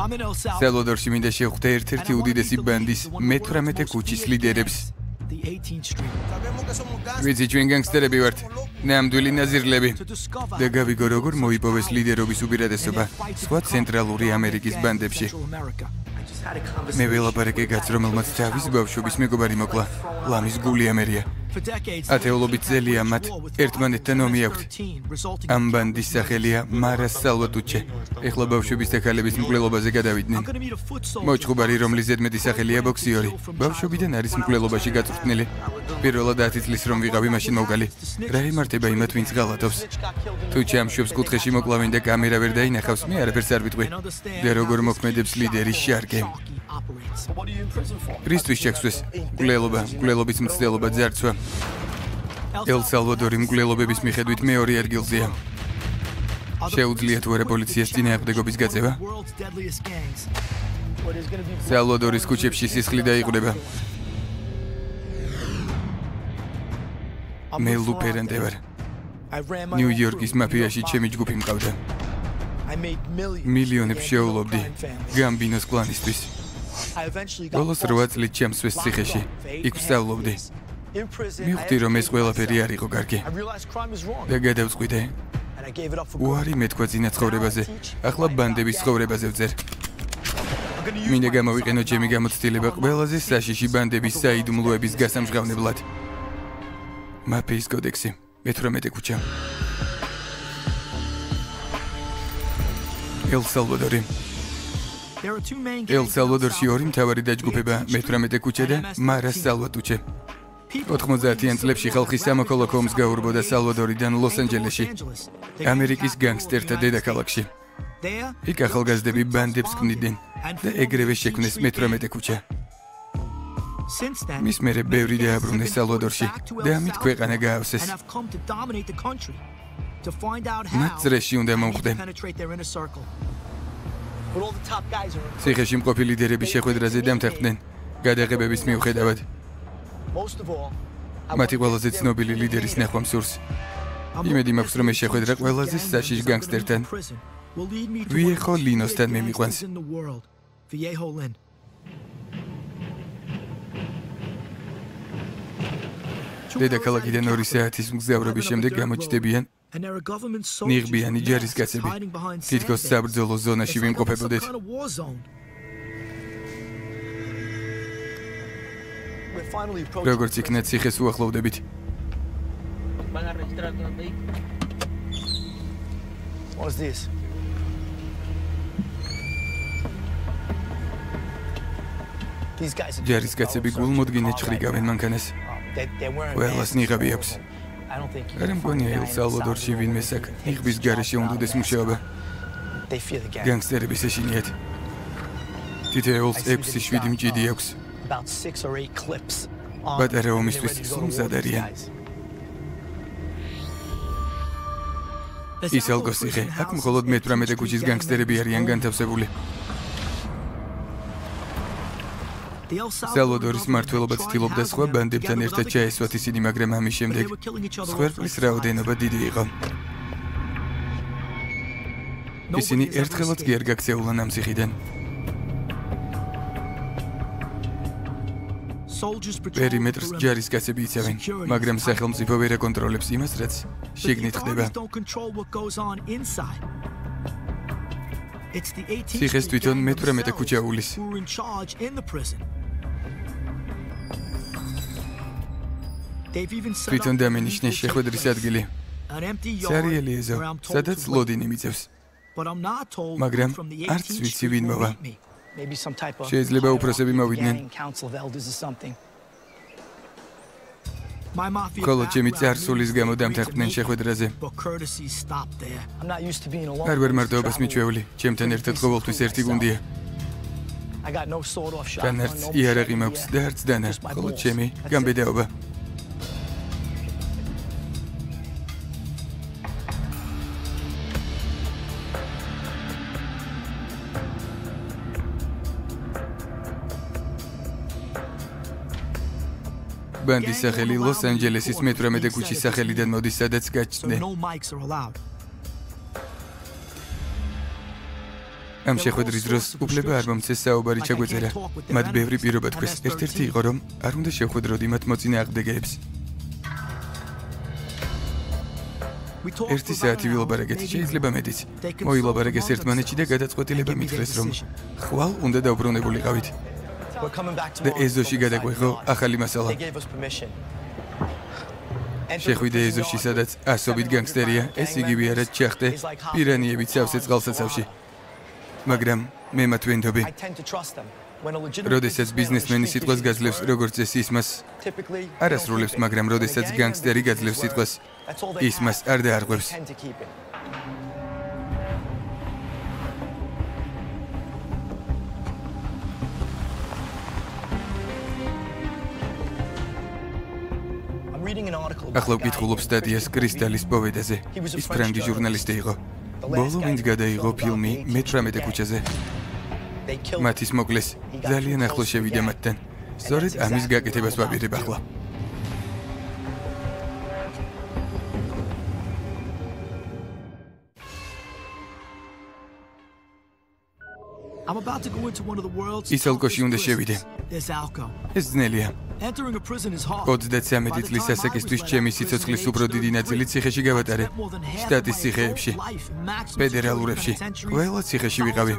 სალვადორში მინდა შევხვდე ერთ-ერთი უდიდესი ბანდის მე-18 ქუჩის ლიდერებს. ვიცი ჩვენ განგსტერები ვართ. ნამდვილი ნაზირლები. და გავიგო როგორ მოიპოვეს ლიდერობის უპირატესობა სხვა ცენტრალური ამერიკის ბანდებში. მე ველაპარაკე კაც რომელმაც თავის ბავშვობის მეგობარი მოკლა. ლამის გული ამერია. ათეულობით წელია მათ ერთმანეთთან ომი აქვთ. ამ ბანდის სახელია მარას სალვატუჩე. ეხლა ბავშვების და ქალების მკვლელობაზე გადავიდნენ. მოჭუბარი რომლის ზედმეტი სახელია ბოქსიორი. ბავშვობიდან არის მკვლელობაში გაწვრთნილი. პირველად 10 წლის რომ ვიყავი მაშინ მოვგალი. რა იმართება იმათ ვინც ღალატობს? თუ ჩამშვებს კუთხეში მოკლავენ და კამერა ვერ დაინახავს, მე არაფერს არ ვიტყვი. და როგორ მოქმედებს ლიდერი შარკე? რისთვის შექსვეს? მკვლელობა, მკვლელობის მცდელობა ძარცვა. ელ სალვადორი მკვლელობების მიხედვით მეორე ადგილზეა. შეუძლიათ ვერა პოლიციას წინააღმდეგობის გაწევა? სალვადორის ქუჩებში სისხლი დაიყრება. მე ლუპერანტე ვარ. ნიუ-იორკის მაფიაში ჩემი ჯგუფი მყავდა. მილიონებს შეულობდი გამბინოს კლანისთვის. ბოლოს 8 წლით ჩემსვეს ციხეში. იქ ვსწავლობდი. მივხვდი რომ ეს ყველაფერი არ იყო კარგი. და გადავწყვიტე. უარი მეთქვა ძინა ცხოვრებაზე. ახლა ბანდების ცხოვრებაზე ვწერ. მინდა გამოვიყენო ჩემი გამოცდილება ყველაზე საშიში ბანდების საიდუმლოების გასამჟღავნებლად. მაფიის კოდექსი. მე-18 ქუჩა. ელ სალვადორი. ელ სალვადორში ორი მთავარი დაჯგუფება მე-18 ქუჩა და მარას სალვატუჩე. 90-იან წლებში ხალხი სამოქალაქო ომს გაურბოდა სალვადორიდან ლოს-ანჯელესში, ამერიკის განგსტერთა დედაქალაქში. იქ ახალგაზრდები ბანდებს ქმნიდნენ და ეგრევე შექმნეს მე-18 ქუჩა. მის მერე ბევრი დააბრუნეს სალვადორში და ამით ქვეყანა გაავსეს. მათ წრეში უნდა მომხდე. ციხეში მყოფი ლიდერები შეხვედრაზე დამთახდნენ გადაღებების მიუხედავად. მათი ყველაზე ცნობილი ლიდერის ნახვა მსურს. იმედი მაქვს რომ ეს შეხვედრა ყველაზე საშიშ განგსტერთან. ვიეხო ლინოსთან მემიყვანს. დედაქალაქიდან 2 საათის მგზავრობის შემდეგ გამოჩნდებიან ნიღბიანი ჯარისკაცები. თითქოს საბრძოლო ზონაში ვიმყოფებოდეთ. როგორც იქნა ციხეს უახლოვდებით. What's this? These guys ჯარისკაცები გულმოდგინე ჭრიგავენ მანქანას. ყველას ნიღაბი აქვს. არ მგონია ელ სალვადორში ვინმე ნიღბის გარეშე უნდადეს მუშაობა. განგსტერების ეშინიათ. თითოეულს 6-7 მჭიდი აქვს. about 6 or 8 clips. ბატარა ომისთვის სულმზად არიან. ის ალგოსიხე, აქ მხოლოდ მე-18 ქუჩის განგსტერები არიან განთავსებული. სალვადორის მართლობა ცდილობდა სხვა ბანდებთან ერთად ჩაესვათ ისინი, მაგრამ ამის შემდეგ სხვერპლის რაოდენობა დიდი იყო. ისინი ერთხელაც კი არ გაქცეულან ამ ციხიდან. პერიმეტრს ჯარისკაცები იცავენ, მაგრამ სახელმწიფო ვერ აკონტროლებს იმას, რაც შიგნით ხდება. ციხეს თვითონ მე-18 ქუჩა ულის. თვითონ დამენიშნეს შეხვედრის ადგილი. სერიალი ეზო, სადაც ლოდინი მიწევს. მაგრამ არც ვიცი ვინ მოვა. of შეიძლება უფროსები მოვიდნენ. council of elders or something. ხოლო ჩემი წარსულის გამო დამთახდნენ შეხვედრაზე. Არ ვარ მარტოობას მიჩვეული. ჩემთან ერთად ყოველთვის ერთი გუნდია. I got no sword off shot. განარც იარაღი მაქვს და არც დანა. ხოლო ჩემი გამბედაობა. ბანდის სახელი ლოს-ანჯელესის მე-18 ქუჩის სახელიდან მოდის, სადაც გაჩნდა. ამ შეხვედრის დროს უფლება არ მომცეს საუბარი ჩაგვეწერა. მათ ბევრი პირობა თქვეს. ერთ-ერთი იყო რომ არ უნდა შეხვედროდი მათ მოწინააღმდეგეებს. ერთი საათი ვილაპარაკეთ, შეიძლება მეტიც. მოილაპარაკეს ერთმანეთში და გადაწყვეტილება მითხრეს რომ ხვალ უნდა დაუბრუნებულიყავით. და ეზოში გადაგვეხო ახალი მასალა. შეხვიდე ეზოში, სადაც ასობით განგსტერია, ეს იგივე არა ჩახტე პირანიებით სავსე წყალსაცავში. მაგრამ მე მათ ვენდობი. როდესაც ბიზნესმენი სიტყვას გაძლევს, როგორც ეს ისმას არასრულებს, მაგრამ როდესაც განგსტერი გაძლევს სიტყვას, ისმას არ დაარღვევს. ახლა ვკითხულობ სტატიას კრისტალის პოვედაზე. ის ფრანგი ჟურნალისტი იყო. ბოლო ვინც გადაიღო ფილმი მე-18 ქუჩაზე. მათის მოკლეს ძალიან ახლო შევიდა მათთან. სწორედ ამის გაკეთებას ვაპირებ ახლა. ალკოში უნდა შევიდე. ეს ძნელია. Entering a prison is hard. 33 წლის ასაკისთვის ჩემი სიცოცხლის უფრო დიდი ნაწილი ციხეში გავატარე. შტატის ციხეებში, ფედერალურებში. ყველა ციხეში ვიყავი.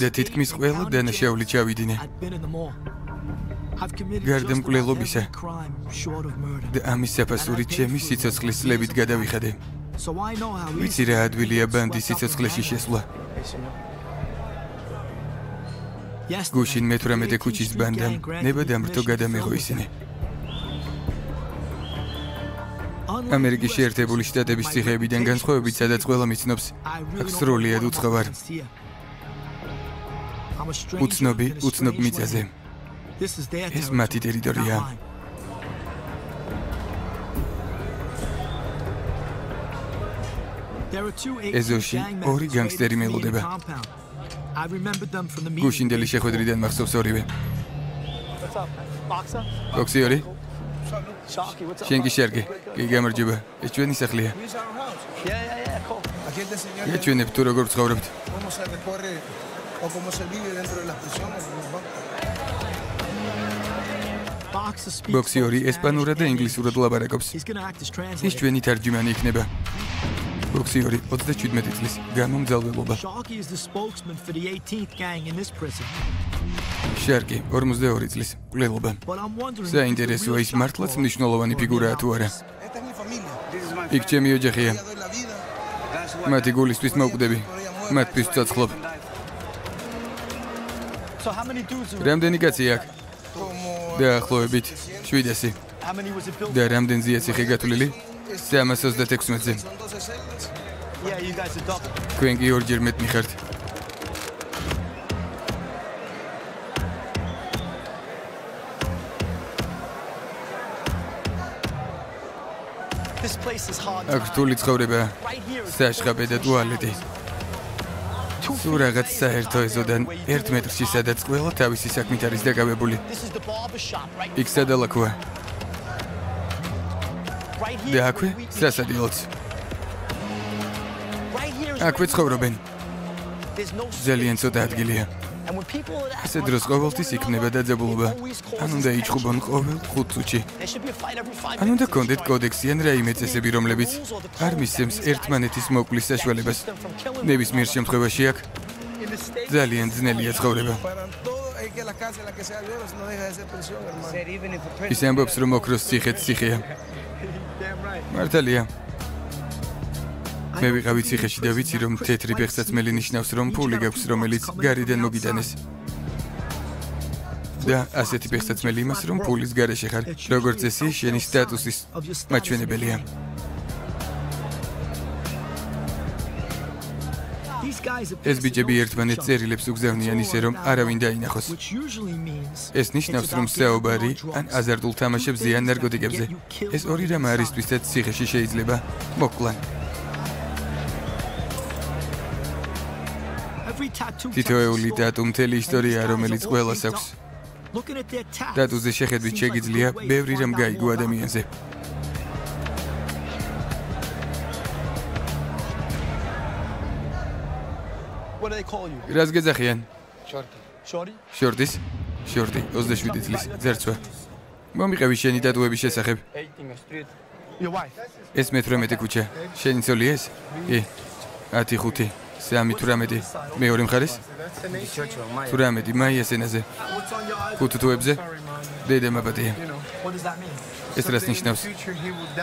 და თითქმის ყველა დანაშაული ჩავიდინე. გარდა მკვლელობისა და ამის საფასური ჩემი სიცოცხლის წლებით გადავიხადე. ვიცი რა ადვილია ბანდის სიცოცხლეში შესვლა. გუშინ მე-18 ქუჩის ბანდამ ნება დამრთო გადამეღო ისინი. ამერიკის შეერთებული შტატების ციხეებიდან განსხვავებით, სადაც ყველა მიცნობს, აქ სრულიად უცხოვარ. უცნობი, უცნობ მიწაზე. ეს მათი ტერიტორია. ეზოში ორი განგსტერი მელოდება. გუშინდელი შეხვედრიდან მახსოვს ორივე. ბოქსიორი? შენ კი შერგი? კი გამარჯობა. ეს ჩვენი სახლია. ეს ჩვენი თუ როგორ ცხოვრობთ? ბოქსიორი ესპანურად და ინგლისურად ლაპარაკობს. ის ჩვენი თარჯიმანი იქნება. ბოქსიორი 37 წლის გამომძალველობა. შარკი 42 წლის კვლელობა. საინტერესოა ის მართლაც მნიშვნელოვანი ფიგურაა თუ არა. იქ ჩემი ოჯახია. მათი გულისთვის მოკვდები. მათთვის წაცხლობ. რამდენი კაცი აქ? დაახლოებით 700. და რამდენზეა ციხე გათვლილი? 336-ზე. Yeah, you guys are double. Queen George met Michert. This place is hard. აქტული ცხოვრება. საშხაბე და ტუალეტი. თუ რაღაც საერთო ეზოდან 1 მეტრში სადაც ყველა თავისი საქმით არის დაკავებული. იქ სადალაკოა. და აქვე სასადილოც. აქვე ცხოვრობენ. ძალიან ცოტა ადგილია. ესე დროს ყოველთვის იქნება დაძაბულობა. ან უნდა იჭხუბონ ყოველ 5 წუთში. ან უნდა კონდეთ კოდექსი ან რაიმე წესები, რომლებიც არ მისცემს ერთმანეთის მოკლის საშუალებას. ნებისმიერ შემთხვევაში აქ ძალიან ძნელია ცხოვრება. ის ამბობს, რომ ოქროს ციხეც ციხეა. მართალია. მე ვიყავი ციხეში და ვიცი რომ თეთრი ფეხსაცმელი ნიშნავს რომ ფული გაქვს რომელიც გარიდან მოგიტანეს და ასეთი ფეხსაცმელი იმას რომ ფულის გარეშე ხარ როგორც ესი შენი სტატუსის მაჩვენებელია ეს ბიჭები ერთმანეთს წერილებს უგზავნიან ისე რომ არავინ დაინახოს. ეს ნიშნავს რომ საუბარი ან აზარტულ თამაშებზე ან ნარკოტიკებზე. ეს ორი რამ არისთვისაც ციხეში შეიძლება მოკლან. თითოეული დატუ მთელი ისტორია რომელიც ყველას აქვს. დატუზე შეხედვით შეგიძლია ბევრი რამ გაიგო ადამიანზე call you? რას გეძახიან? Shorty? შორტის? შორტი, 27 წლის, ძერცვა. მომიყევი შენი დატუების შესახებ. Your wife? ეს მე-18 ქუჩა. შენი ცოლი ეს? კი. 10 3 18 მეორე მხარეს? 18 მაიას ენაზე. ხუთ თუებზე? დედა მაპატია. What does that mean? ეს რას ნიშნავს?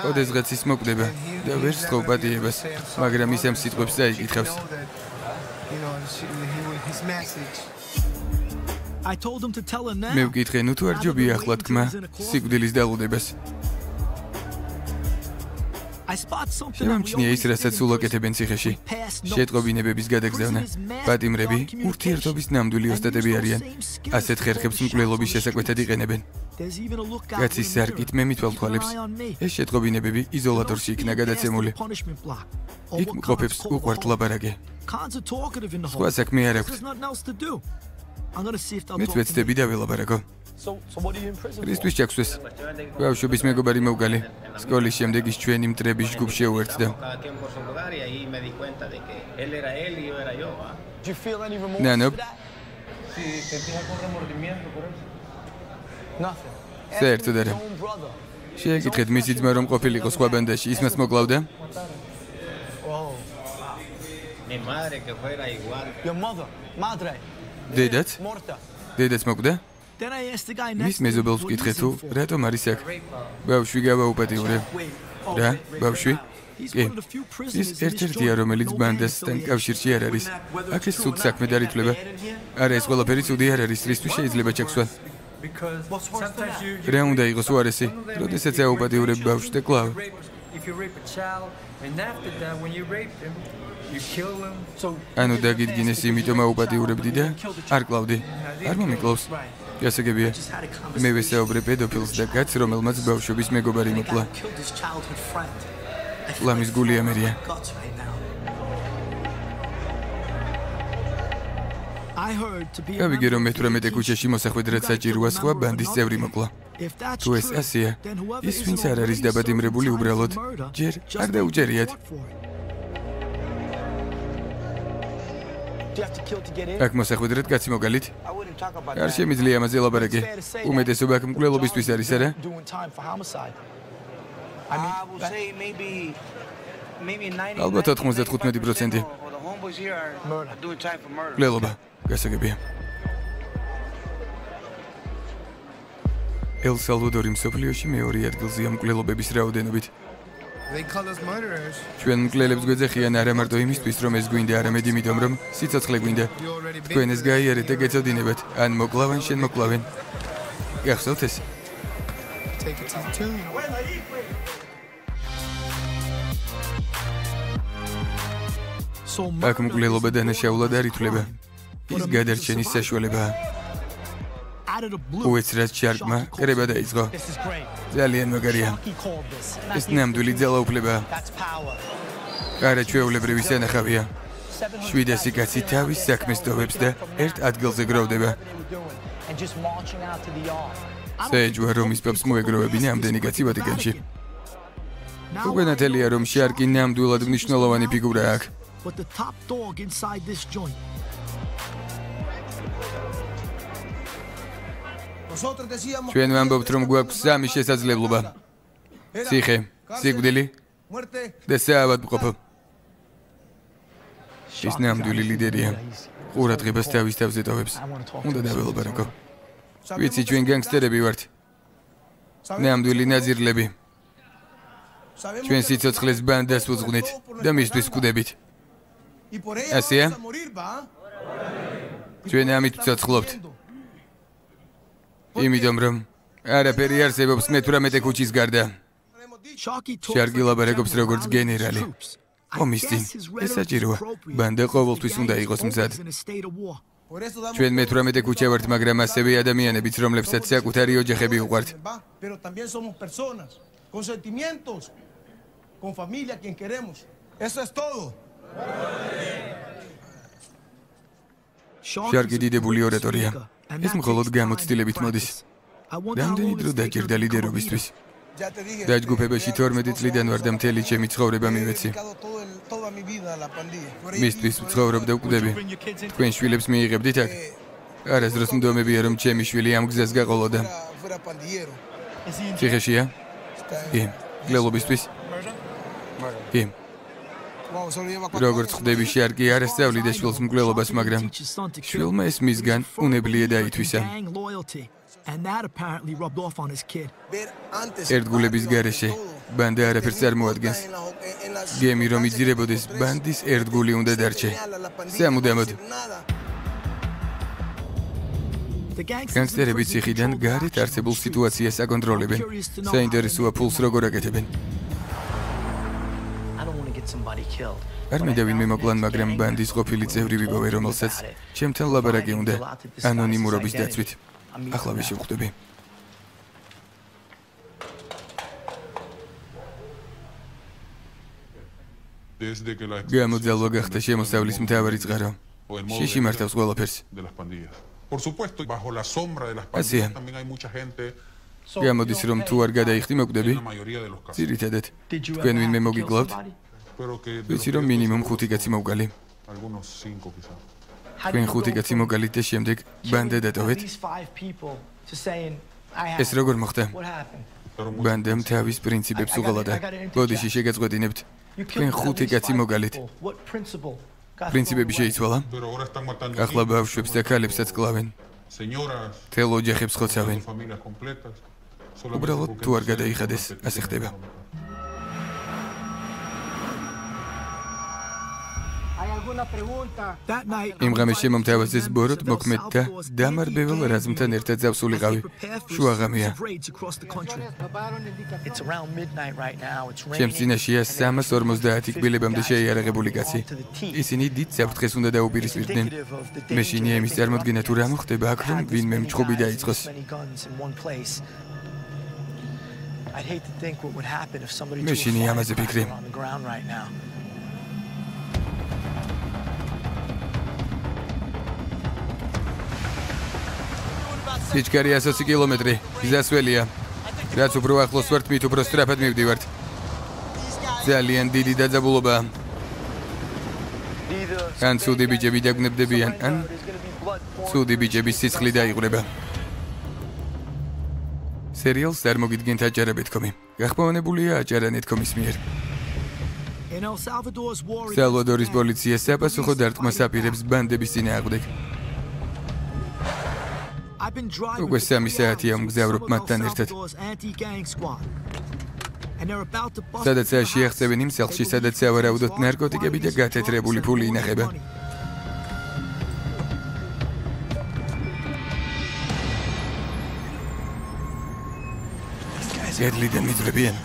ოდესღაც ის მოკვდება და ვერ სწავ პატიებას, მაგრამ ის ამ სიტყვებს დაიკითხავს. You know, she, he, his message. I told him to tell her now. მე ვკითხე, ნუ თუ არ ჯობია ახლა თქმა სიკვდილის დალუდებას. შემამჩნია ის, რასაც did სულ in აკეთებენ ციხეში. Შეტყობინებების გადაგზავნა. პატიმრები ურთიერთობის ნამდვილი ოსტატები არიან. ასეთ ხერხებს მკვლელობის შესაკვეთად იყენებენ. Კაცის სარკით მე მithვალ თვალებს. Keep an eye on me. ეს შეტყობინებები იზოლატორში იქნა გადაცემული. Იქ მყოფებს უყვართ ლაბარაკი. The სხვა საქმე არ აქვს. They'll მეც ვეცდები და ქრისტეს ჩაქსვეს. ბავშვობის მეგობარი მოვგალი. სკოლის შემდეგ ის ჩვენი მტრების ჯგუფ შეუერთდა. Nothing. საერთოდ არა. Შეეკითხეთ მისი ძმა რომ ყოფილიყო სხვა ბანდაში, ის მას მოკლავდა? Mi madre que fuera igual. your mother, madre, დედაც? morta. დედაც მოკვდა? Then I asked the guy მის next to me, მეზობელს ვკითხე თუ რატომ არის აქ? ბავშვი გავაუპატიურე. Wait, oh, რა? ბავშვი? Კი. ის ერთ-ერთია, რომელიც ბანდასთან კავშირში არ არის. აქ ეს სულ საქმე დარითვლება. არა, ეს ყველაფერი ცუდი არ არის, რისთვის შეიძლება ჩაქსვა? Რა უნდა იყოს უარესი? როდესაც აუპატიურებ ბავშვს და კლავ. ანუ დაგიდგინეს იმიტომ აუპატიურებდი და არ კლავდი. არ მომიკლავს. გასაგებია. მე ვესაუბრე პედოფილს და კაცს, რომელმაც ბავშვობის მეგობარი მოკლა. ლამის გული ამერია. guts right now. I heard to be a გავიგე რომ member of მე-18 the ქუჩაში მოსახვედრად საჭიროა სხვა ბანდის წევრი მოკლა. If that's თუ ეს true, ასეა, then whoever ის ვინც isn't არ არის already დაბადიმრებული serving time უბრალოდ for murder ჯერ just არ may დაუჯერიათ. report for it. Do you have to kill to get in? აქ მოსახვედრად კაცი მოგალით? Არ შემიძლია ამაზე ლაბარაკი. უმეტესობა აქ მკვლელობისთვის არის, არა? Doing time for homicide. I would say maybe maybe 90 ალბათ 95% of the homeboys here are Murder. doing time for murder. მკვლელობა. გასაგებია. ელ სალვადორი მსოფლიოში მეორე ადგილზეა მკვლელობების რაოდენობით. ჩვენ მკვლელებს გვეძახიან არა მარტო იმისთვის, რომ ეს გვინდა, არამედ იმიტომ, რომ სიცოცხლე გვინდა. Თქვენ ეს გაიარეთ და გეცოდინებათ, ან მოკლავენ, შენ მოკლავენ. გახსოვთ ეს? take it to the. So აქ მკვლელობა დანაშაულად არ ითვლება. ის გადარჩენის საშუალებაა. უეცრად შარკმა კრება დაიწყო. Ძალიან მაგარია. Ეს ნამდვილი ძალაუფლებაა. That's power. არა ჩვეულებრივი სანახავია. 700 შვიდასი კაცი თავის საქმეს ტოვებს და ერთ ადგილზე გროვდება. yard. საეჯვა რომის პაპს მოეგროვებინა ამდენი კაცი ვატიკანში. უკვე ნათელია რომ შარკი ნამდვილად მნიშვნელოვანი ფიგურაა აქ. But the top dog inside this joint. ჩვენ ვამბობთ რომ გვაქვს სამი შესაძლებლობა. ციხე, სიკვდილი და საავადმყოფო. ის ნამდვილი ლიდერია. ყურადღებას თავის თავზე ტოვებს. უნდა დაველობარაკო. ვიცი ჩვენ განგსტერები ვართ. ნამდვილი ნაზირლები. ჩვენ სიცოცხლეს ბანდას უძღვნით და მისთვის ვკვდებით. Eh? ჩვენ ამით ვცოცხლობთ. იმიტომ რომ არაფერი არსებობს მე-18 ქუჩის გარდა. Შარკი ლაბარაკობს როგორც გენერალი. ომის წინ ეს საჭიროა. ბანდა ყოველთვის უნდა იყოს მზად. ჩვენ მე-18 ქუჩა ვართ, მაგრამ ასევე ადამიანებიც, რომლებსაც საკუთარი ოჯახები უყვართ. Pero también somos personas con sentimientos, con familia, quien queremos. Eso es todo. შარკი დიდებული ორატორია. ეს მხოლოდ გამოცდილებით მოდის. რამდენი დრო დაჭირდა ლიდერობისთვის? Დაჯგუფებაში 12 წლიდან ვარ და მთელი ჩემი ცხოვრება მივეცი. მისთვის ვცხოვრობ და ვკვდები. თქვენ შვილებს მიიღებდით აქ? არასდროს მდომებია რომ ჩემი შვილი ამ გზას გაყოლოდა. Pandillero. ციხეშია? კი. გლელობისთვის? კი. როგორც ხდები შარკი არ ასწავლიდა შვილს მკვლელობას, მაგრამ შვილმა ეს მისგან უნებლიე დაითვისა. Ერთგულების გარეშე ბანდა არაფერს წარმოადგენს. Გემი რომ იძირებოდეს, ბანდის ერთგული უნდა დარჩე. სამუდამოდ. for ციხიდან გარეთ არსებულ სიტუაციას აკონტროლებენ. საინტერესოა ფულს როგორ აკეთებენ. არ მინდა ვინმე მოკლან, მაგრამ ბანდის ყოფილი წევრი ვიპოვე, რომელსაც ჩემთან ლაბარაკი უნდა ანონიმურობის დაცვით. ახლა შევხვდები. que la გამოძალვა გახდა შემოსავლის მთავარი წყარო. შიში მართავს ყველაფერს. Por supuesto, bajo la sombra de las pandillas también hay mucha gente, გამოდის რომ თუ არ გადაიხდი მოკვდები, ძირითადად თქვენ ვინმე მოგიკლავთ? ვიცი რომ მინიმუმ 5 კაცი მოვგალი. quizás. თქვენ 5 კაცი მოგალით და შემდეგ ბანდა დატოვეთ. Ეს როგორ მოხდა? Ბანდამ თავის პრინციპებს უღალატა. ბოდიში შეგაწყვეტინებთ. Თქვენ ხუთი least კაცი five მოგალით. პრინციპები შეიცვალა. ახლა ბავშვებს და ქალებსაც კლავენ. señoras, თელ ოჯახებს ხოცავენ. უბრალოდ თუ არ გადაიხადეს, ასე ხდება. That night, იმ ღამეს შემომთავაზეს ბოროტ მოქმედთა დამარბევალ რაზმთან ერთად right now. It's ჩემს წინაშეა 350 კბილებამდე შეიარაღებული კაცი. ისინი დიდ საფრთხეს უნდა დაუპირისპირდნენ. Მე შინია იმის წარმოქმნა თუ რა მოხდება აქ რომ ვინმე guys, დაიწყოს. I'd hate to think what would happen if somebody threw a ფიქრე. on the ground right now. სიჩქარე 120 კილომეტრი. გზასველია. რაც უფრო ახლოს ვართ, მით უფრო სწრაფად მივდივართ. ძალიან დიდი დაძაბულობაა. ან ცუდი ბიჭები დაგნებდებიან, ან ცუდი ბიჭების სიცხლი დაიღვრება. სერიალს არ მოგიდგენთ აჭარა.com-ი. გახმოვანებულია აჭარა.com-ის მიერ. in El Salvador's war სალვადორის პოლიცია საპასუხო დარტყმას აპირებს ბანდების წინააღმდეგ. Უკვე სამი საათია მგზავრობ მათთან ერთად. Სადაც into the შეახწევენ იმ სახლში, სადაც სავარაუდოდ it's ნარკოტიკები და გათეთრებული ფული ინახება. money. გედლიდან მიძრებიან.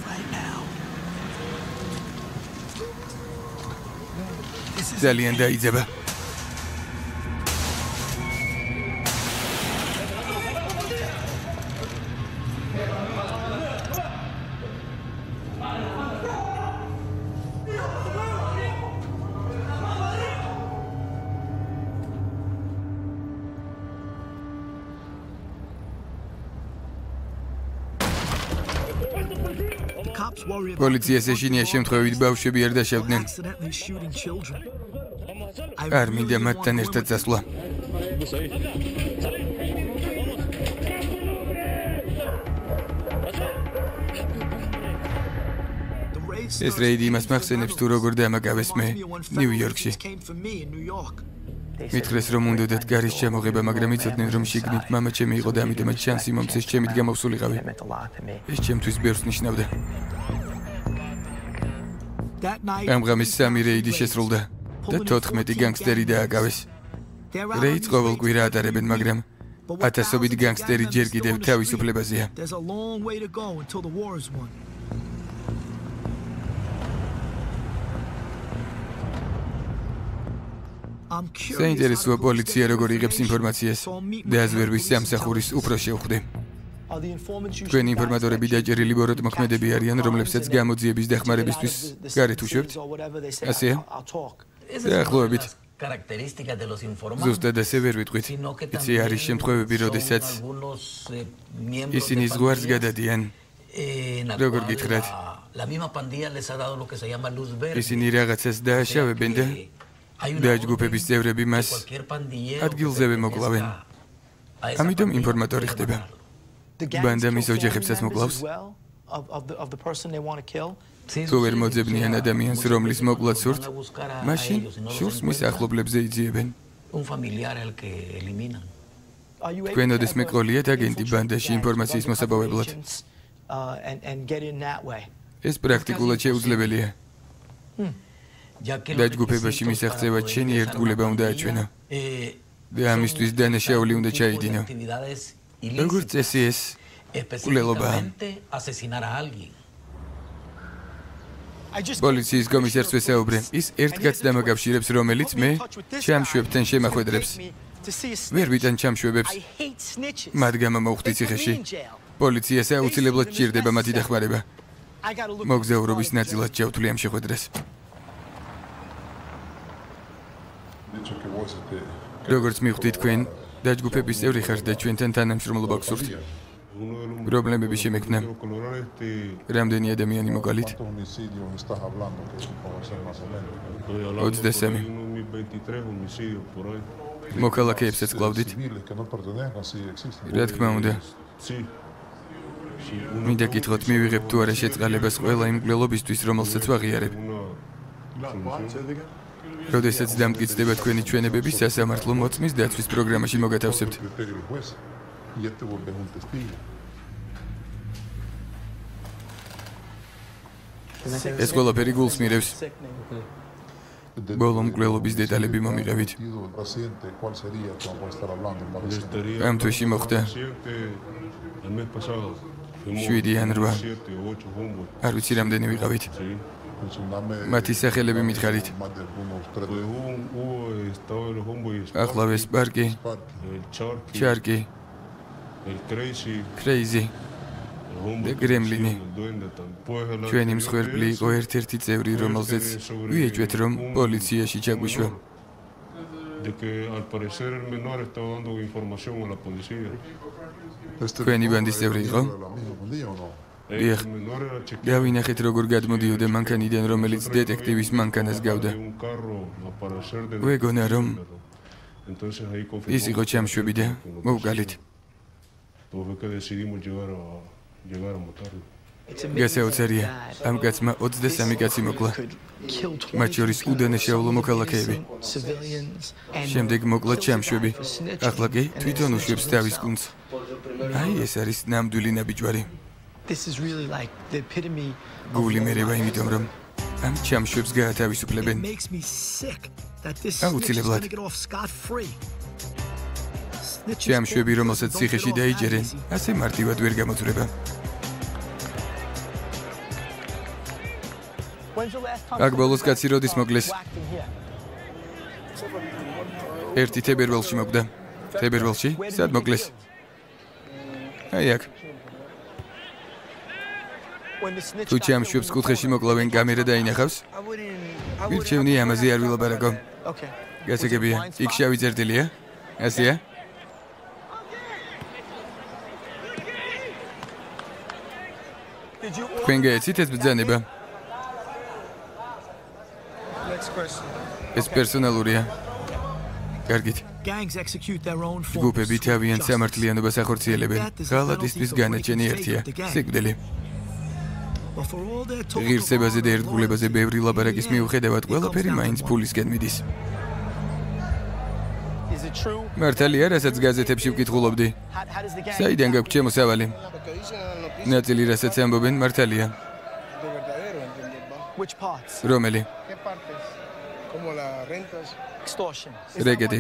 ძალიან დაიძება. პოლიციას ეშინია შემთხვევით ბავშვები არ დაშავდნენ. არ მინდა მათთან ერთად წასვლა. ეს რეიდი იმას მახსენებს თუ როგორ დამაკავეს მე ნიუ-იორკში. მითხრეს რომ უნდათ გარის ჩამოღება, მაგრამ იცოდნენ რომ შიგნით მამა ჩემი იყო და ამიტომ ჩანსი მომცეს ჩემით გამოვსულიყავი. Ეს ჩემთვის ბევრს ნიშნავდა. Ამ ღამეს სამი რეიდი შესრულდა და 14 განგსტერი დააკავეს. რეიდს ყოველ კვირა ატარებენ, მაგრამ ათასობით განგსტერი ჯერ კიდევ თავისუფლებაზეა. საინტერესოა პოლიცია როგორ იღებს ინფორმაციას და აზვერვის სამსახურის უფრო შევხვდი. Თქვენი ინფორმატორები that დაჭერილი ბოროტ მოქმედები არიან, რომლებსაც გამოძიების დახმარებისთვის გარეთ უშვებთ? ასეა? Talk. დაახლოებით. características de los informantes. ზუსტად ასე ვერ ვიტყვით. sino que იცი არის también შემთხვევები, როდესაც eh, miembros ისინი ზღვარს გადადიან. eh, la cual gitret. la, misma pandilla les ha dado lo que se llama luz verde. ისინი რაღაცას დააშავებენ და una დაჯგუფების წევრები მას ადგილზევე მოკლავენ. a ამიტომ ინფორმატორი ხდება. Mis family ოჯახებსაც მოკლავს. თუ ვერ მოძებნიან ადამიანს რომლის მოკლაც სურთ მაშინ შურს მის ახლობლებზე იძიებენ. თქვენ ever გყოლიათ აგენტი ბანდაში ინფორმაციის agents, uh, ეს პრაქტიკულად შეუძლებელია. que დაჯგუფებაში მისაღწევად requisitos შენი ერთგულება უნდა eh, და ამისთვის დანაშაული უნდა ჩაიდინო როგორც წესი ეს asesinar a alguien. პოლიციის კომისარს ვესაუბრე ის ერთ კაცს დამაკავშირებს რომელიც მე ჩამშვებთან შემახვედრებს ვერ ვიტან ჩამშვებებს მათ გამო მოვხდი ციხეში პოლიციას აუცილებლად სჭირდება მათი დახმარება მოგზაურობის ნაწილად ჩავთვლი ამ შეხვედრას როგორც მივხვდი თქვენ დაჯგუფების წევრი ხართ და ჩვენთან თანამშრომლობა გსურთ. პრობლემები შემექმნა. რამდენი ადამიანი მოგალით? 23 მოქალაქეებსაც კლავდით რა თქმა უნდა. მინდა გითხოთ მივიღებ თუ არა შეწყალებას ყველა იმ გლელობისთვის რომელსაც ვაღიარებ როდესაც დამტკიცდება თქვენი ჩვენებები სასამართლო მოწმის დაცვის პროგრამაში მოგათავსებთ. ეს ყველაფერი გულს მირევს. ბოლო მკვლელობის დეტალები მომიღებით ამ თვეში მოხდა. შვიდი ან რვა. არ ვიცი რამდენი ვიყავით მათი სახელები მითხარით? ახლავე სპარკი ჩარკი? კრეიზი და გრემლინი ჩვენი მსხვერპლი იყო ერთ-ერთი წევრი რომელზეც ვიეჭვეთ რომ პოლიციაში ჩაგვიშვა. De que al parecer el menor estaba dando información a la policía. თქვენი ბანდის წევრი იყო დიახ chequeado გავინახეთ როგორ გადმოდიოდა მანქანიდან რომელიც დეტექტივის მანქანას გავდა. ვეგონა რომ ის იყო ჩამშვები და მოვგალით გასაოცარია ამ კაცმა 23 კაცი მოკლა. მათ შორის უდანაშაულო მოქალაქეები. შემდეგ მოკლა ჩამშვები. ახლა კი თვითონ უშვებს თავის გუნდს აი ეს არის ნამდვილი ნაბიჯვარი This is really like the epitome გული მერევა იმიტომ რომ ამ ჩამშვებს გაათავისუფლებენ. It makes me sick that this snitch is gonna get off scot free. ჩამშვები რომელსაც ციხეში დაიჯერენ ასე მარტივად ვერ გამოძვრება აქ ბოლოს კაცი როდის მოკლეს? ერთი თებერვალში მოკვდა თებერვალში? სად მოკლეს? აი აქ თუ ჩამშვებს კუთხეში მოკლავენ კამერა დაინახავს ვირჩევნი ამაზე არ ვილაპარაკო. გასაგებია. იქ შავი წერტილია. ასეა? თქვენ გაეცით ეს ბრძანება? ეს პერსონალურია. კარგით. ჯგუფები თავიანთ სამართლიანობას ახორციელებენ. ღალატისთვის განაჩენი ერთია. სიკვდილი ღირსებაზე და ერთგულებაზე ბევრი ლაპარაკის მიუხედავად ყველაფერი მაინც ფულისკენ მიდის. მართალია რასაც გაზეთებში ვკითხულობდი. საიდან გაქვთ შემოსავალი ნაწილი რასაც ამბობენ მართალია. რომელი? რეგეტი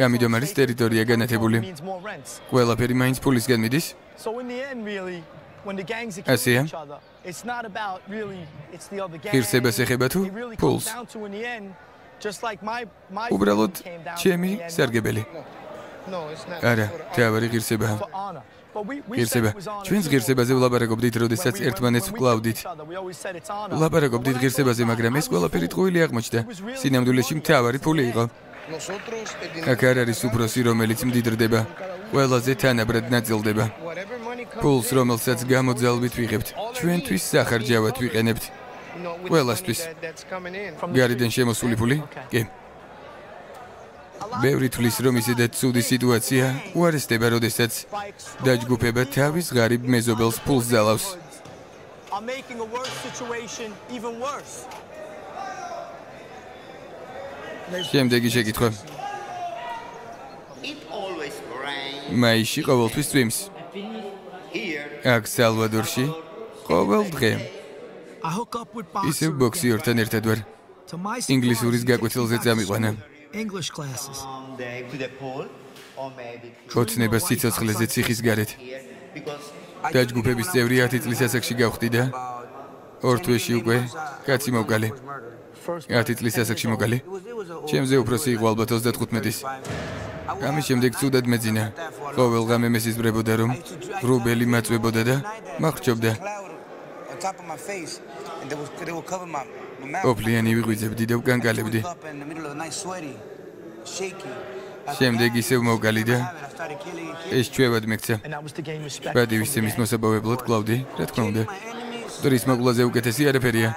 გამიდომ არის ტერიტორია განათებული. ყველაფერი მაინც ფულისკენ მიდის? ასეა. It's not about really, it's the other gang. ღირსებას ეხება თუ? ფულს უბრალოდ ჩემი სარგებელი. არა თავარი ღირსებაა ღირსება. ჩვენს ღირსებაზე ვლაპარაკობდით როდესაც ერთმანეთს ვკლავდით ვლაპარაკობდით ღირსებაზე მაგრამ ეს ყველაფერი ტყუილი აღმოჩნდა. სინამდვილეში მთავარი ფული იყო. აქ არ არის უფროსი რომელიც მდიდრდება. ყველაზე თანაბრად ნაწილდება ფულს, რომელსაც გამოძალვით ვიღებთ, ჩვენთვის სახარჯავად ვიყენებთ. ყველასთვის. გარიდან შემოსული ფული? კი. ბევრი თვლის, რომ ისედაც ცუდი სიტუაცია უარესდება, როდესაც დაჯგუფება თავის ღარიბ მეზობელს ფულს ზალავს. are making a worse situation even worse. შემდეგი შეკითხვა. მაიში ყოველთვის წვიმს. აქ სალვადორში ყოველ დღე ისევ boxer ბოქსიორთან ერთად ვარ. ინგლისურის გაკვეთილზე წამიყვანა. English classes. ოცნება სიცოცხლეზე ციხის გარეთ. დაჯგუფების წევრი 10 წლის ასაკში გავხდი და ორ თვეში უკვე კაცი მოკალე. 10 წლის ასაკში მოკალე. ჩემზე უფროსი იყო ალბათ 35-ის. ამის შემდეგ ცუდად მეძინა. ყოველ ღამე მესიზბრებოდა რომ რუბელი მაწვებოდა და მახრჩობდა. ოფლიანი ვიღვიძებდი და shaky. შემდეგ ისევ მოკალი და ეს ჩვევად მეკცა. Ბადივის ცემის მოსაბავებლად კლავდი, რა თქმა უნდა. დრის მოგლაზე უკეთესი არაფერია.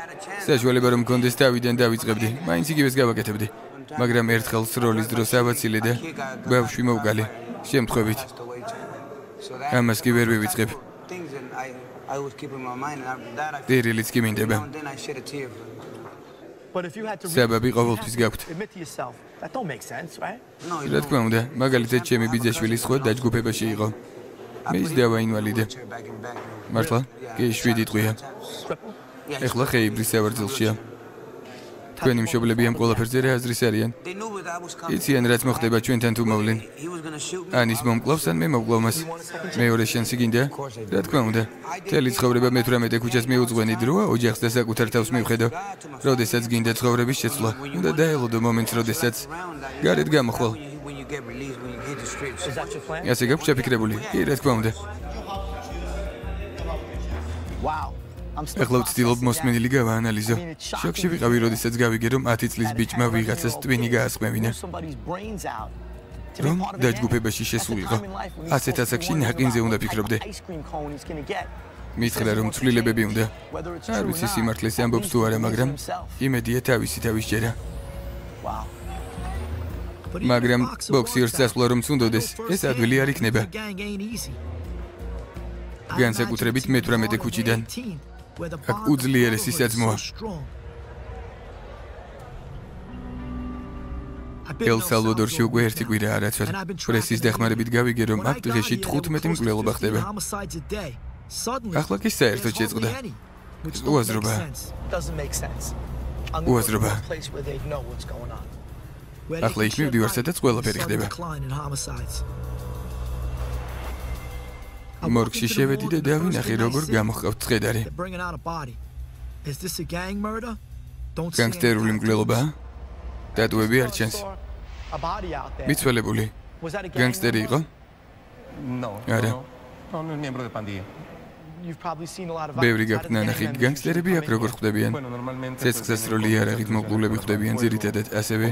საშუალება რომ მქონდეს თავიდან დავიწყებდი, მაინც იგივეს გავაკეთებდი. მაგრამ ერთხელ სროლის დროს ავაცილე და ბავშვი მოვკალე. შემთხვევით ამას კი ვერ ვივიწყებ. დირილიც კი მინდება. have ყოველთვის გაქვთ. რა თქმა უნდა, მაგალითად ჩემი ბიძაშვილი სხვა დაჯგუფებაში იყო. მე ის დავა ინვალიდე. მართლა? კი, 7 ტყვია. Ეხლა ხეიბრის სავარძელშია. თქვენი მშობლები ამ ყველაფერზე რა აზრის არიან? Იციან რაც მოხდება ჩვენთან თუ მოვლენ. Me. ანის მომკლავს ან მე მოვკლავ მას. მეორე შანსი გინდა? რა თქმა უნდა. თელი ცხოვრება მე-18 ქუჩას მიუძღვენი დროა ოჯახს და საკუთარ თავს მივხედო. როდესაც გინდა ცხოვრების შეცვლა, უნდა დაელოდო მომენტს, როდესაც გარეთ გამოხვალ. ასე გაქვს შეფიქრებული? კი, რა თქმა უნდა. Wow. Ვცდილობ processing მოსმენილი გავაანალიზო. შოკში ვიყავი, როდესაც გავიგე, რომ 10 წლის ბიჭმა ვიღაცას ტვინი გაასხმევინა. Რომ დაჯგუფებაში შესულიყო. ასეთ ასაკში everyone უნდა ფიქრობდე. მითხრა რომ ცვლილებები უნდა. Არ ვიცი სიმართლეს ამბობს თუ არა, მაგრამ იმედია თავისი თავის ჯერა. Მაგრამ ბოქსიერს წასვლა რომ go ეს ადვილი არ იქნება. განსაკუთრებით imagine it's მე-18 even ქუჩიდან. Harder than 18, where the აქ bond of უძლიერესი brotherhood is so საძმოა. strong. I've been in ელ სალვადორში უკვე ერთი კვირა I've been პრესის დახმარებით გავიგე, რომ აქ დღეში here, there were 15 close to მკვლელობა 15 ხდება. ახლა კი საერთოდ შეწყდა. უაზრობა. უაზრობა. ახლა იქ shed მივდივარ, სადაც ყველაფერი ხდება. მორგში შევედი და დავინახე, როგორ a body. Is this a gang murder? Don't see განგსტერული tattoos. მკვლელობაა? დატუები არ ჩანს. Მიცვალებული. Განგსტერი იყო? No, Არა. es miembro de pandilla. You've probably seen a lot of ბევრი violence. How გაქვთ do gang ნანახი members განგსტერები აქ როგორ normalmente ცეცხლსასროლი იარაღით მოყოლები ხვდებიან ძირითადად, ასევე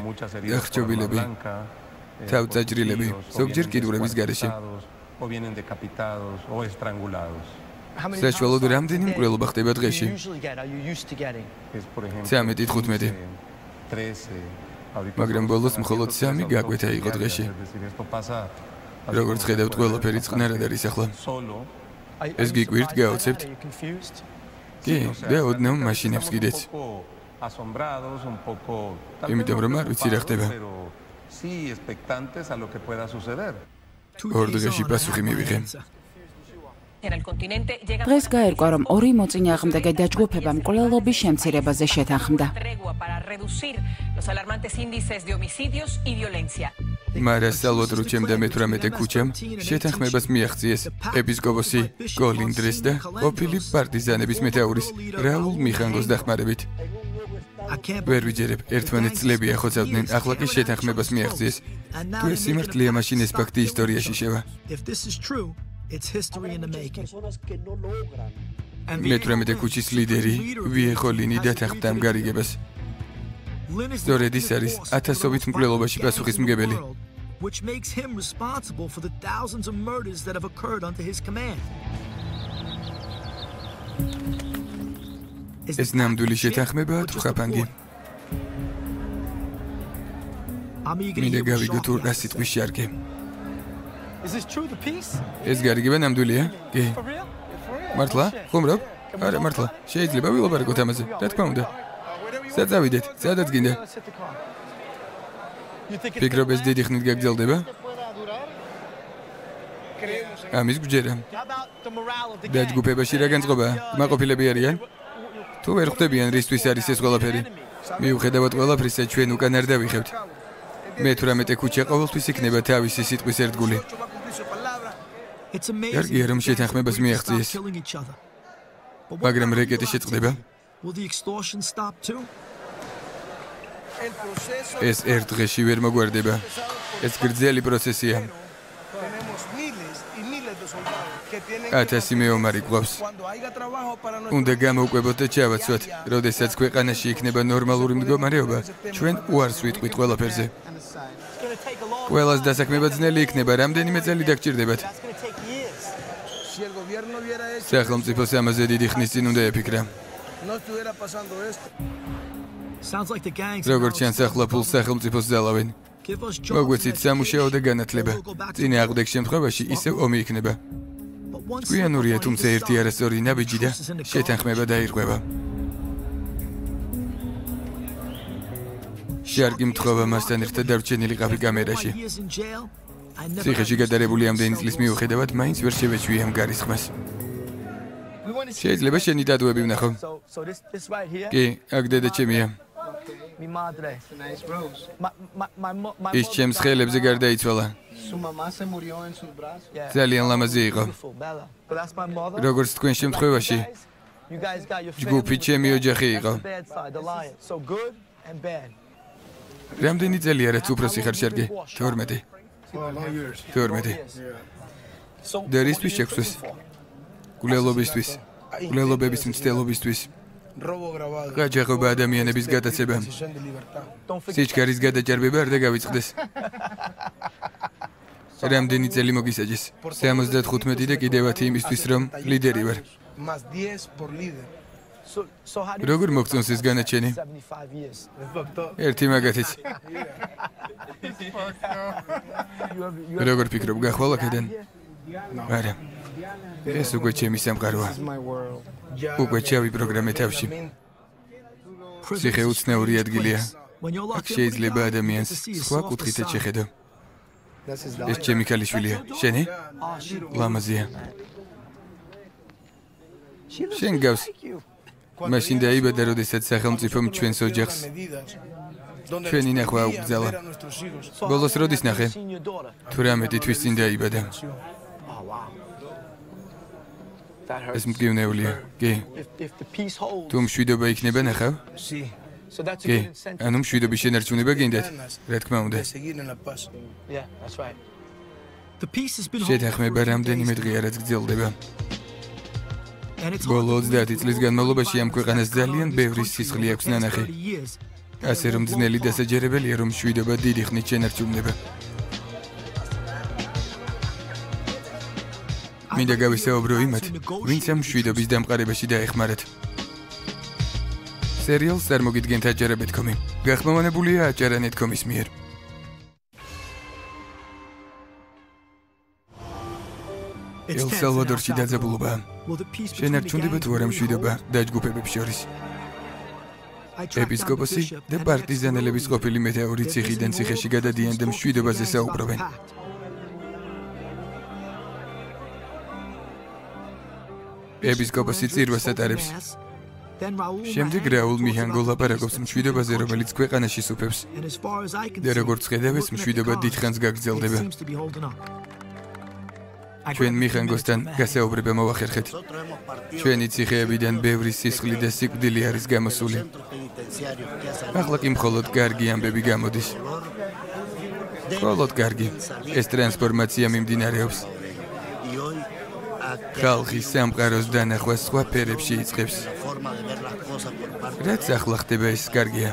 blanca, eh, თავწაჭრილები, ზოგჯერ კიდურების გარეშე. O vienen decapitados o estrangulados. Საშუალოდ homicides რამდენი მკვლელობა ხდება დღეში? usually get? Are you used to getting? Es, por ejemplo, 13, 15. 13, ahorita მაგრამ solo ბოლოს მხოლოდ haciendo სამი tres გაკვეთა იყო დღეში. როგორც ხედავთ, ყველაფერი წყნარად bastante არის ახლა. you გიკვირთ, გაოცებთ? Კი, Sí, o sea, და ოდნავ realmente მაშინებს კიდეც. asombrados, un poco იმიტომ რომ არ ვიცი რა ხდება. sí expectantes a lo que pueda suceder. Two ორ days დღეში on, I პასუხი მივიღე. დღეს გაერკვა, რომ ორი მოწინააღმდეგე დაჯგუფება მკვლელობის შემცირებაზე შეთანხმდა. მარა სალვადრო ჩემდა მე-18 ქუჩამ შეთანხმებას მიაღწიეს ეპისკოპოსი კოლინ დრეს და ყოფილი პარტიზანების მეტაურის რაულ მიხანგოს დახმარებით. Ვერ ვიჯერებ, ერთმანეთს წლები ახოცავდნენ, ახლა კი შეთანხმებას მიაღწიეს. Თუ ეს სიმართლეა, მაშინ ეს ფაქტი ისტორიაში შევა. Მე-18 ქუჩის ლიდერი ვიეხოლინი დათანხმდა ამ გარიგებას. Სწორედ ის არის ათასობით მკვლელობაში პასუხისმგებელი. world which makes him responsible for the thousands of murders that have occurred under his command. ეს ნამდვილი შეთანხმებაა თუ ხაფანგი? Მინდა გავიგო თუ რა სიტყვის peace? ეს გარიგება ნამდვილია? კი. Მართლა? Oh, ხუმრობ? არა, მართლა. შეიძლება ვილაპარაკოთ ამაზე. რა თქმა უნდა. საწავიდეთ, სადაც გინდა. Ფიქრობ ეს დიდი ხნით გაგრძელდება? ამის გჯერა. Gang? დაჯგუფებაში რა განწყობაა? კმაყოფილები არიან? თუ ვერ ხვდებიან რისთვის არის ეს ყველაფერი? მიუხედავად ყველაფრისა, ჩვენ უკან არ დავიხევთ. მე-18 ქუჩა ყოველთვის იქნება თავისი სიტყვის ერთგული. Კარგია, რომ შეთანხმებას მიაღწიეს. მაგრამ რეკეტი შეწყდება? Ეს ერთ დღეში ვერ მოგვარდება. ეს გრძელი პროცესია. 1000 მეომარი გვყავს. უნდა გამოვკვებოთ და ჩავაცვათ, როდესაც ქვეყანაში იქნება ნორმალური მდგომარეობა, ჩვენ უარს ვიტყვით ყველაფერზე. ყველას დასაქმება ძნელი იქნება, რამდენიმე წელი დაგჭირდებათ. სახელმწიფოს ამაზე დიდი ხნის წინ უნდა ეფიქრა. როგორც ჩანს, ახლა ფულს სახელმწიფოს ძალავენ. მოგვეცით სამუშაო და განათლება. წინა აღდეგ შემთხვევაში ისევ ომი იქნება. Გვიანურია, თუმცა ერთი არასწორი ნაბიჯი და შეთანხმება დაირღვევა. შარკი მთხოვა მასთან ერთად დარჩენილი ყავი კამერაში. Ციხეში გადარებული ამდენი წლის მიუხედავად, მაინც ვერ შევეჩვია ამ გარისხმას. Შეიძლება შენი დადუები ვნახო. Კი, აქ დედა ჩემია. Ის ჩემს ხელებზე გარდაიცვალა. Su mamá se murió en sus brazos. Ძალიან ლამაზი იყო. Როგორც თქვენ შემთხვევაში, ჯგუფი ჩემი ოჯახი იყო. Რამდენი წელია რაც უფროსი ხარ შარკი? 12. 12. So და რისთვის შეგვსვეს? გულელობისთვის, გულელობების მცდელობისთვის, Grabado. გაჯაღობა ადამიანების forget. სიჩქარის გადაჭარბება არ დაგავიწყდეს. რამდენი წელი მოგისაჯეს? 75 და კიდევ 10 იმისთვის რომ ლიდერი ვარ. Más 10 por líder. So, so how do you როგორ მოგწონს ეს განაჩენი? 75 years. ერთი მაგათიც. Როგორ ფიქრობ გახვალ აქედან? არა. ეს უკვე ჩემი სამყაროა. უკვე ჩავი პროგრამე თავში. ციხე უცნაური ადგილია. Აქ შეიძლება ადამიანს სხვა facade. შეხედო. Ეს ჩემი ქალიშვილია. შენი? Ლამაზია. შენ გავს. მაშინ დაიბადა, როდესაც სახელმწიფომ ჩვენს ოჯახს ჩვენი ნახვა. So ბოლოს როდის ნახე? seen your daughter? 18 თვის წინ დაიბადა. Oh, wow. That hurts. ეს მტკივნეულია. კი. Თუ მშვიდობა იქნება ნახავ? Კი. ანუ მშვიდობის შენარჩუნება გინდათ? რა თქმა უნდა. შეთანხმება რამდენიმე დღე არაც გრძელდება. ბოლო hard to 30 წლის განმავლობაში ამ ქვეყანას ძალიან ბევრი სისხლი აქვს ნანახი. ასე რომ ძნელი დასაჯერებელია რომ მშვიდობა დიდი ხნით შენარჩუნდება. მინდა გავისაუბრო იმათ, ვინც ამ მშვიდობის დამყარებაში დაეხმარათ. სერიალს წარმოგიდგენთ აჭარა.com-ი. გახმოვანებულია აჭარა.com-ის მიერ. ელ სალვადორში დაძაბულობა. შენარჩუნდება თუ არა მშვიდობა დაჯგუფებებს შორის. ეპისკოპოსი და პარტიზანელების ყოფილი მეტეორი ციხიდან ციხეში გადადიან და მშვიდობაზე საუბრობენ. ეპისკოპოსი წირვას ატარებს. შემდეგ რაულ მიჰანგო ლაპარაკობს მშვიდობაზე, რომელიც ქვეყანაში სუფევს. და როგორც ხედავ, ეს მშვიდობა დიდხანს გაგრძელდება. ჩვენ მიჰანგოსთან გასაუბრება მოვახერხეთ. ჩვენი ციხეებიდან ბევრი სისხლი და სიკვდილი არის გამოსული. ახლა კი მხოლოდ კარგი ამბები გამოდის. მხოლოდ კარგი. ეს ტრანსფორმაცია მიმდინარეობს. ხალხი სამყაროს დანახვა სხვა ფერებში იწყებს. რაც ახლა ხდება ეს კარგია.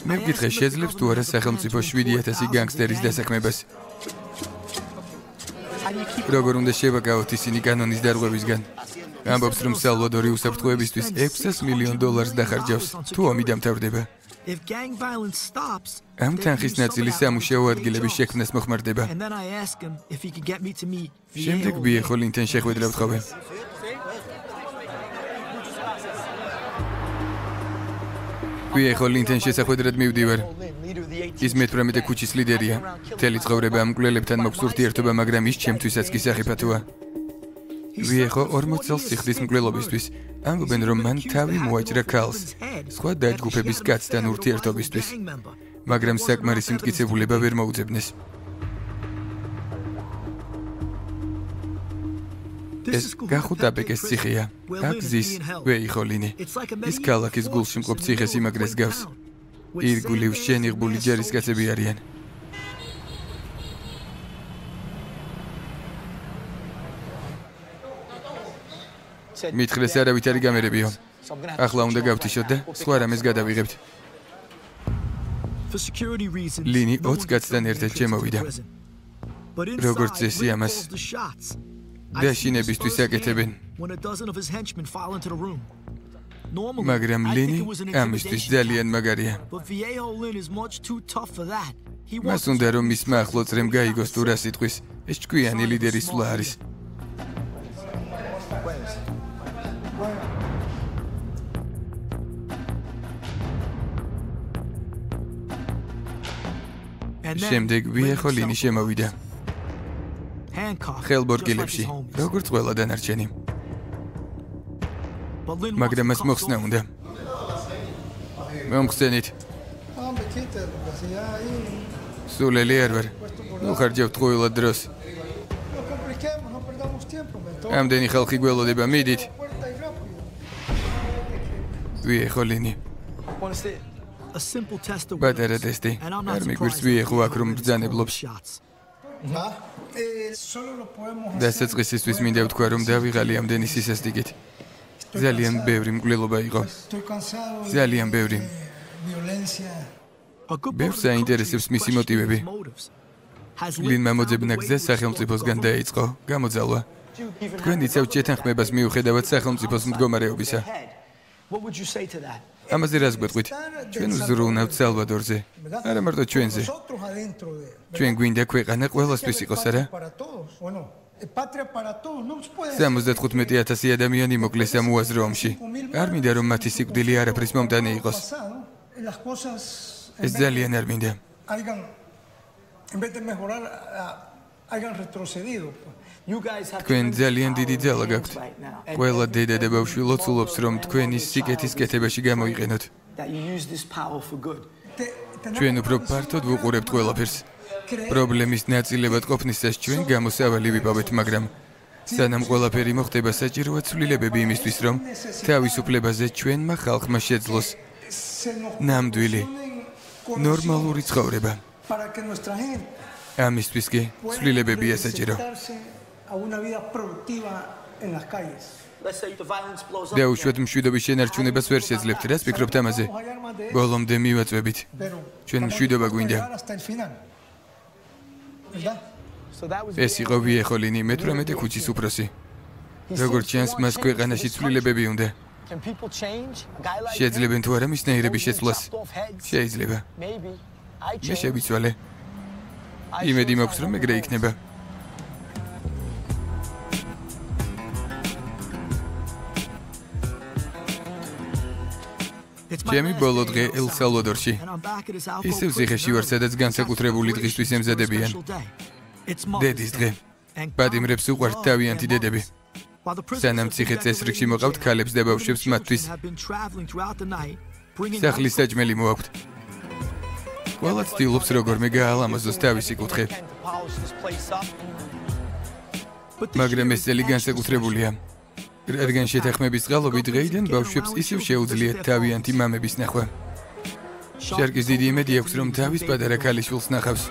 მე ვკითხე შეძლებს თუ არა სახელმწიფო 7000 განგსტერის დასაქმებას როგორ უნდა შევაკავოთ ისინი კანონის დარღვევისგან ამბობს რომ სალვადორი უსაფრთხოებისთვის 600 მილიონ დოლარს დახარჯავს თუ ომი დამთავრდება If gang violence stops, ამ თანხის ნაწილი სამუშაო ადგილების შექმნას მოხმარდება. შემდეგ ბიეხო ლინთენ შეხვედრა ვთხოვე. ბიეხო ლინთენ შესახვედრად მივდივარ. ის მე-18 ქუჩის ლიდერია. მთელი ცხოვრება ამ მკვლელებთან მაქვს ურთიერთობა მაგრამ ის ჩემთვისაც კი სახიფათოა ვიეხო 40 წელს სიხდის მკვლელობისთვის ამბობენ რომ მან თავი მოაჭრა ქალს სხვა დაჯგუფების კაცთან ურთიერთობისთვის მაგრამ საკმარისი მტკიცებულება ვერ მოუძებნეს ეს გახუტაბეკეს ციხეა. აგზის ვეიხოლინი. ის ქალაქის გულში მყოფ ციხეს იმაგრეს გავს. ირგული შენიღბული ჯარისკაცები არიან. მითხრეს არავით არის გამერებიო. ახლა უნდა გავთიშოთ და სხვა რამეს გადავიღებთ. ლინი 20 კაცთან ერთად შემოვიდა. როგორც წესი ამას დაშინებისთვის აკეთებენ. მაგრამ ლინი ამისთვის ძალიან მაგარია. მას უნდა რომ მის მახლო წრემ გაიგოს თუ რა სიტყვის ეს ჭკვიანი ლიდერის სვლა არის. შემდეგ ვიეხო ლინი შემოვიდა. ხელბორკილებში, როგორც ყველა დანარჩენი. მაგრამ მას მოხსნა უნდა. მომხსენით. სულელი არ ვარ. ნუ ხარჯავთ ყველა დროს. ამდენი ხალხი გველოდება, მიდით. ვიეხოლინი. ბატარა ტესტი. არ მიგვირს ვიეხო აქ რომ ბრძანებლობს. დასაწყისისთვის მინდა ვთქვა რომ დავიღალი ამდენი სისასტიკით. ძალიან ბევრი მკვლელობა იყო. ძალიან ბევრი. ბევრს აინტერესებს მისი მოტივები. ლინმა მოძებნა გზა სახელმწიფოსგან დაიწყო, გამოძალვა. თქვენ იცავთ შეთანხმებას მიუხედავად სახელმწიფოს მდგომარეობისა. What would you say to that? ამაზე რას გვეტყვით? ჩვენ ვზრუნავთ სალვადორზე. არა მარტო ჩვენზე. ჩვენ გვინდა ქვეყანა ყველასთვის იყოს, არა? 75000 ადამიანი მოკლეს ამ უაზრო ომში. არ მინდა რომ მათი სიკვდილი არაფრის მომდანი იყოს. ეს ძალიან არ მინდა. en vez de mejorar hayan retrocedido. თქვენ ძალიან დიდი ძალა გაქვთ. ყველა დედა და ბავშვი ლოცულობს, რომ თქვენი სიკეთის კეთებაში გამოიყენოთ. ჩვენ უფრო ფართოდ ვუყურებთ ყველაფერს. პრობლემის ნაწილებად ყოფნისას ჩვენ გამოსავალი ვიპოვეთ, მაგრამ სანამ ყველაფერი მოხდება, საჭიროა ცვლილებები იმისთვის, რომ თავისუფლებაზე ჩვენმა ხალხმა შეძლოს ნამდვილი ნორმალური ცხოვრება. ამისთვის კი ცვლილებებია საჭირო. A una vida productiva en las calles. და უშუალოდ მშვიდობის შენარჩუნებას ვერ შეძლებთ, რას ფიქრობთ ამაზე? ბოლომდე მივაწვევით. ჩვენ მშვიდობა გვინდა. ეს იყო ვიეხოლინი მე-18 ქუჩის უფროსი. როგორც ჩანს, მას ქვეყანაში ცვლილებები უნდა. შეძლებენ თუ არა მის ნაირების შეცვლას? შეიძლება. მე შევიცვალე. იმედი მაქვს, რომ ეგრე იქნება. ჩემი ბოლო დღე ელ-სალვადორში. ისევ ზიხეში ვარ, სადაც განსაკუთრებული დღისთვის ემზადებიან. დედის დღე. პატიმრებს უყვართ თავიანთი დედები. სანამ ციხე წესრიგში მოყავთ ქალებს და ბავშვებს მათთვის. სახლის საჭმელი მოაქვთ. ყველა ცდილობს როგორმე გაალამაზოს თავისი კუთხე. მაგრამ ეს წელი განსაკუთრებულია. რადგან შეთანხმების წყალობით დღეიდან ბავშვებს ისევ შეუძლიათ თავიანთი მამების ნახვა. შერკის დიდი იმედი აქვს, რომ თავის პატარა ქალიშვილს ნახავს.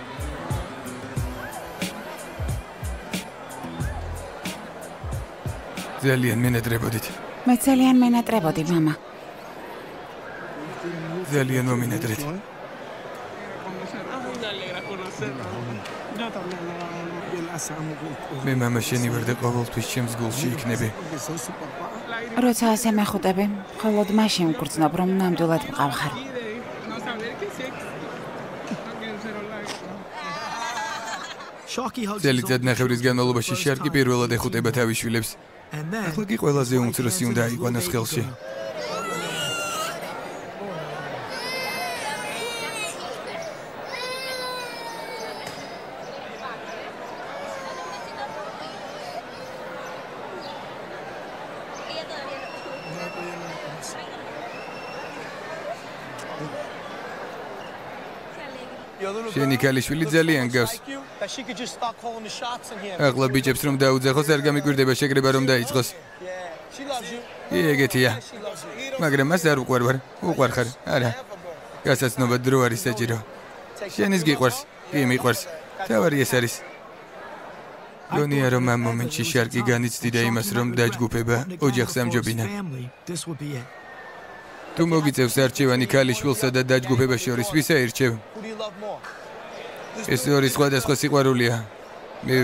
ძალიან მენატრებოდით. მე ძალიან მენატრებოდი, мама. ძალიან მომინატრეთ. მე მამა შენი ვარ და ყოველთვის ჩემს გულში იქნები. როცა ასე მეხუტები, მხოლოდ მაშინ მგრძნობ, რომ ნამდვილად მყავხარ. წელიწად ნახევრის განმავლობაში შარკი პირველად ეხუტება თავის შვილებს. ახლა კი ყველაზე უმცროსი უნდა აიყვანოს ხელში. შენი ქალიშვილი ძალიან გავს. ახლა ბიჭებს რომ დაუძახოს არ გამიკვირდება შეკრება რომ დაიწყოს. კი ეგეთია. მაგრამ მას არ უყვარ ვარ. უყვარ ხარ? არა. გასაცნობა დრო არის საჭირო. შენის გიყვარს? კი მიყვარს. თავარი ეს არის. გონია რომ ამ მომენტში შარკი განიცდიდა იმას რომ დაჯგუფება ოჯახს ამჯობინა. თუ მოგიწევს არჩევანი ქალიშვილსა და დაჯგუფებას შორის ვის აირჩევ? ეს ორი სხვადასხვა სიყვარულია. მე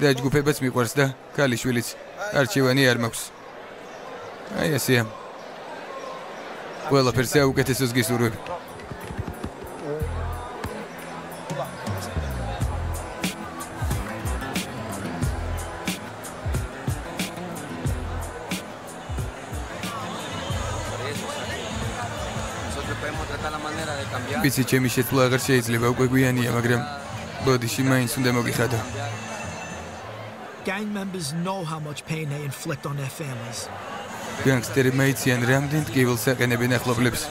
დაჯგუფებას მიყვარს და ქალიშვილიც არჩევანი არ მაქვს. აი ესეა. ყველაფერს საუკეთესოს გისურვებ. ვიცი ჩემი შეცვლა აღარ შეიძლება უკვე გვიანია მაგრამ ბოდიში მაინც უნდა მოგიხადო Gang members know how much pain they inflict on their families. განგსტერებმა იციან რამდენ ტკივილს აყენებენ ახლობლებს.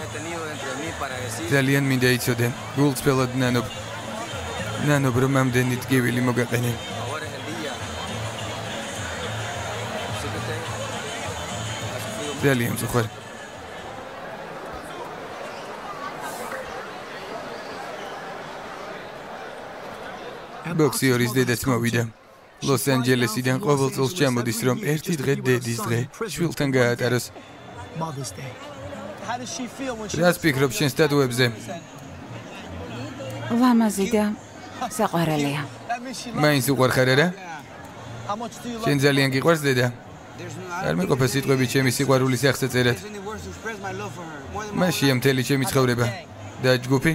ძალიან მინდა იცოდე გულწრფელად ნანობ ნანობ რომ ამდენი ტკივილი მოგაყენე ძალიან ზოხარ ბოქსიორის დედაც მოვიდა. ლოს-ანჯელესიდან ყოველ წელს ჩამოდის, რომ ერთი დღე დედის დღე შვილთან გაატაროს. რას ფიქრობ შენ სტატუებზე? ლამაზი და საყვარელია. მაინც უყვარხარ არა? შენ ძალიან გიყვარს დედა? არ მეყოფა სიტყვები ჩემი სიყვარულის ახსა წერად. მაშია მთელი ჩემი ცხოვრება. და ჯგუფი?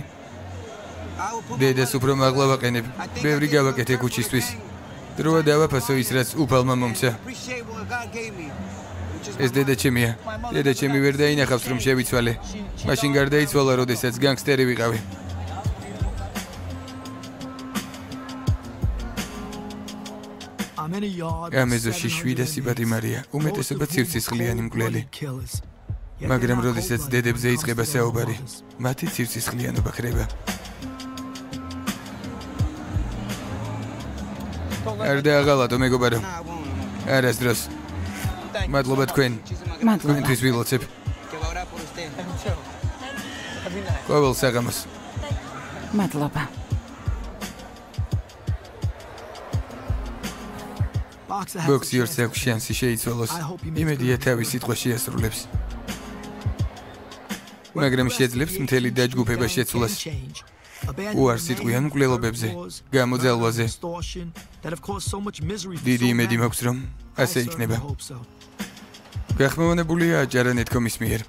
დედას უფრო მაღლა ვაყენებ. ბევრი გავაკეთე ქუჩისთვის. დროა დავაფასო ის რაც უფალმა მომცა. ეს დედა ჩემია. დედა ჩემი ვერ დაინახავს რომ შევიცვალე. მაშინ გარდაიცვალა, როდესაც განგსტერი ვიყავი. ამეზოში 700 პატიმარია. უმეტესობა ცივცისხლიანი მკვლელი. მაგრამ როდესაც დედებზე იწყება საუბარი, მათი ცივცისხლიანობა ხრება. არ დააღალატო მეგობარო. არასდროს. მადლობა თქვენ. მადლობა. თქვენთვის ვილოცებ. ყოველ საღამოს. მადლობა. ბოქსიორს აქვს შანსი შეიცვალოს. იმედია თავის სიტყვაში ასრულებს. მაგრამ შეძლებს მთელი დაჯგუფება შეცვლას. უარ სიტყვიან მკვლელობებზე, გამოძალვაზე. დიდი იმედი მაქვს რომ ასე იქნება. გახმოვანებულია აჭარა ნეტკომის მიერ.